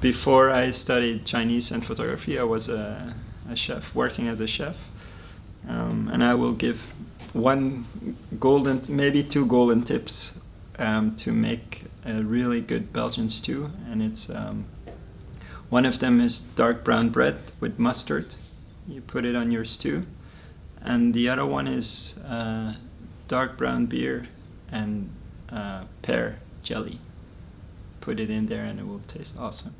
Before I studied Chinese and photography, I was a, a chef, working as a chef. Um, and I will give one golden, maybe two golden tips um, to make a really good Belgian stew. And it's um, one of them is dark brown bread with mustard. You put it on your stew. And the other one is uh, dark brown beer and uh, pear jelly. Put it in there and it will taste awesome.